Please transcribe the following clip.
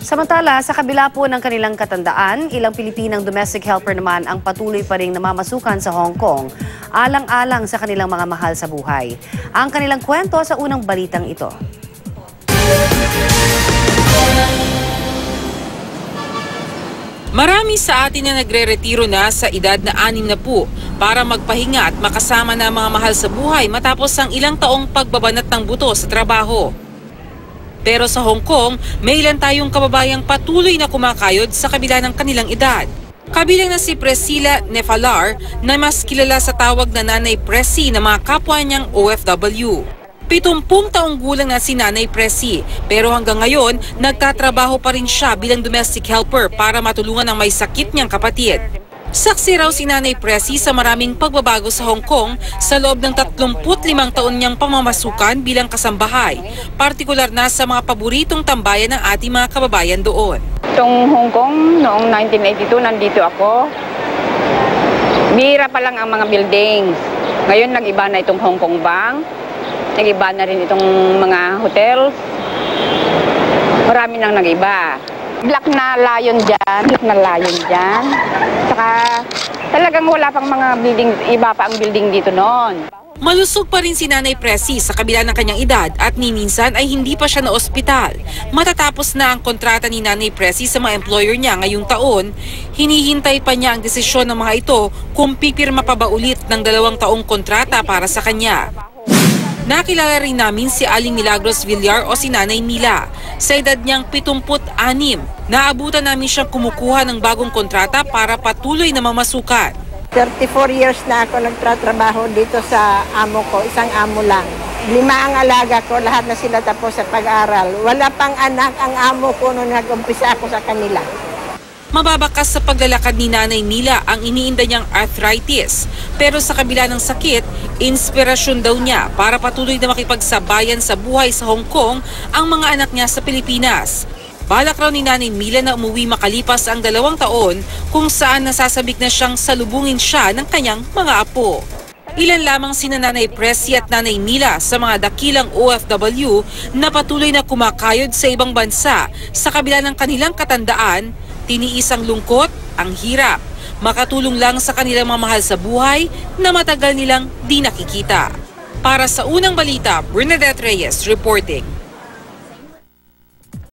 Samantala, sa kabila po ng kanilang katandaan, ilang Pilipinang domestic helper naman ang patuloy pa rin namamasukan sa Hong Kong, alang-alang sa kanilang mga mahal sa buhay. Ang kanilang kwento sa unang balitang ito. Marami sa atin na nagre-retiro na sa edad na anim na po para magpahinga at makasama na mga mahal sa buhay matapos ang ilang taong pagbabanat ng buto sa trabaho. Pero sa Hong Kong, may ilan tayong kababayang patuloy na kumakayod sa kabila ng kanilang edad. Kabilang na si Priscilla Nefalar na mas kilala sa tawag na Nanay Presi ng mga kapwa niyang OFW. Pitumpung taong gulang na si Nanay Presi pero hanggang ngayon nagtatrabaho pa rin siya bilang domestic helper para matulungan ang may sakit niyang kapatid. Saksi raw si Nanay Presi sa maraming pagbabago sa Hong Kong sa loob ng 35 taon niyang pamamasukan bilang kasambahay, partikular na sa mga paboritong tambayan ng ating mga kababayan doon. Itong Hong Kong, noong 1982, nandito ako. Bira pa lang ang mga buildings. Ngayon, nag-iba na itong Hong Kong Bank. Nag-iba na rin itong mga hotels. Marami nang nag-iba. Black na lion dyan. Black na lion dyan. Saka talagang wala pang mga building, iba pa ang building dito noon. Malusog pa rin si Nanay Presi sa kabila ng kanyang edad at ni minsan ay hindi pa siya na ospital. Matatapos na ang kontrata ni Nanay Presi sa mga employer niya ngayong taon, hinihintay pa niya ang desisyon ng mga ito kung pipirma pa ba ulit ng dalawang taong kontrata para sa kanya. Nakilala rin namin si Aling Milagros Villar o si Nanay Mila. Sa edad niyang 76, naabutan namin siyang kumukuha ng bagong kontrata para patuloy na mamasukan. 34 years na ako nagtatrabaho dito sa amo ko, isang amo lang. Lima ang alaga ko, lahat na sila tapos sa pag-aral. Wala pang anak ang amo ko nung nag-umpisa ako sa kanila. Mababakas sa paglalakad ni Nanay Mila ang iniinda niyang arthritis. Pero sa kabila ng sakit, inspirasyon daw niya para patuloy na makipagsabayan sa buhay sa Hong Kong ang mga anak niya sa Pilipinas. Balak raw ni Nanay Mila na umuwi makalipas ang dalawang taon kung saan nasasabik na siyang salubungin siya ng kanyang mga apo. Ilan lamang sina Nanay Presi at Nanay Mila sa mga dakilang OFW na patuloy na kumakayod sa ibang bansa sa kabila ng kanilang katandaan, tiniis ang lungkot, ang hirap, makatulong lang sa kanilang mga mahal sa buhay na matagal nilang di nakikita. Para sa unang balita, Bernadette Reyes reporting.